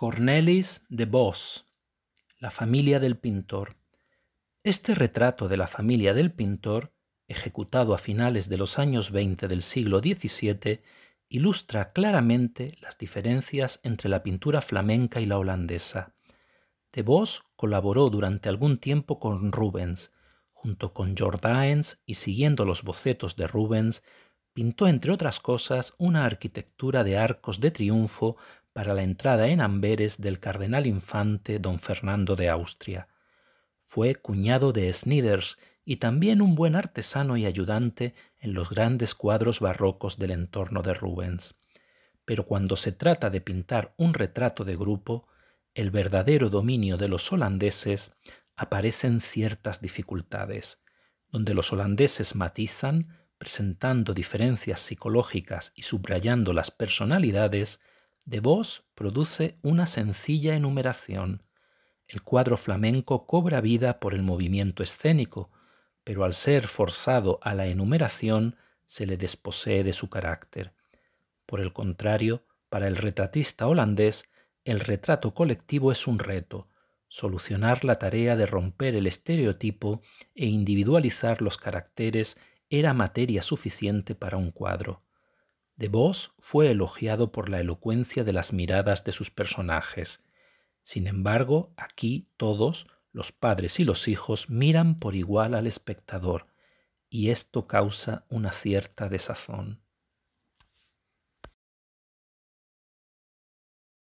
Cornelis de Vos, la familia del pintor. Este retrato de la familia del pintor, ejecutado a finales de los años 20 del siglo XVII, ilustra claramente las diferencias entre la pintura flamenca y la holandesa. De Vos colaboró durante algún tiempo con Rubens, junto con Jordaens y siguiendo los bocetos de Rubens, pintó entre otras cosas una arquitectura de arcos de triunfo para la entrada en Amberes del cardenal infante don Fernando de Austria. Fue cuñado de Sniders y también un buen artesano y ayudante en los grandes cuadros barrocos del entorno de Rubens. Pero cuando se trata de pintar un retrato de grupo, el verdadero dominio de los holandeses aparecen ciertas dificultades, donde los holandeses matizan, presentando diferencias psicológicas y subrayando las personalidades, de Vos produce una sencilla enumeración. El cuadro flamenco cobra vida por el movimiento escénico, pero al ser forzado a la enumeración se le desposee de su carácter. Por el contrario, para el retratista holandés, el retrato colectivo es un reto, solucionar la tarea de romper el estereotipo e individualizar los caracteres era materia suficiente para un cuadro. De Vos fue elogiado por la elocuencia de las miradas de sus personajes. Sin embargo, aquí todos, los padres y los hijos, miran por igual al espectador, y esto causa una cierta desazón.